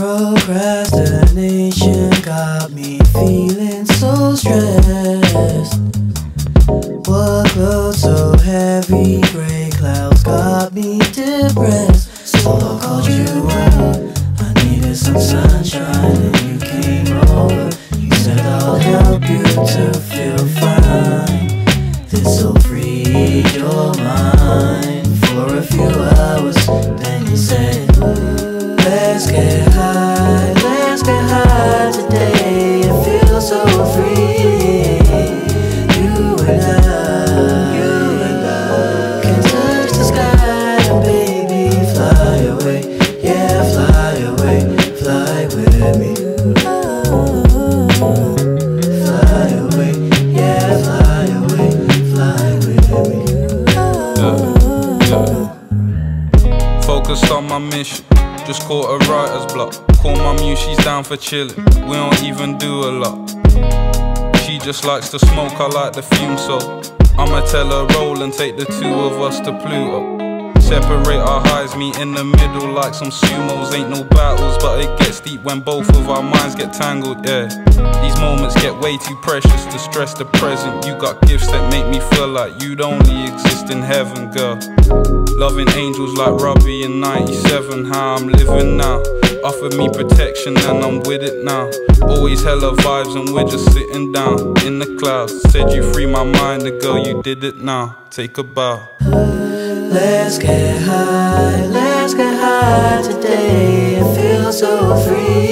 Procrastination got me feeling so stressed. What Workload so heavy, gray clouds got me depressed. So I called you up. I needed some sunshine, and you came over. You said I'll help you to feel fine. This'll free your mind for a few hours. Then you said, Let's get Focused on my mission. Just caught a writer's block. Call my muse, she's down for chillin'. We don't even do a lot. She just likes to smoke, I like the fume, so I'ma tell her roll and take the two of us to Pluto. Separate our highs, meet in the middle like some sumos. Ain't no battles, but it gets deep when both of our minds get tangled, yeah. These moments get way too precious to stress the present. You got gifts that make me feel like you'd only exist in heaven, girl. Loving angels like Robbie in 97, how I'm living now. Offered me protection and I'm with it now. Always hella vibes and we're just sitting down in the clouds. Said you free my mind, the girl you did it now. Take a bow. Let's get high, let's get high today. It feels so free.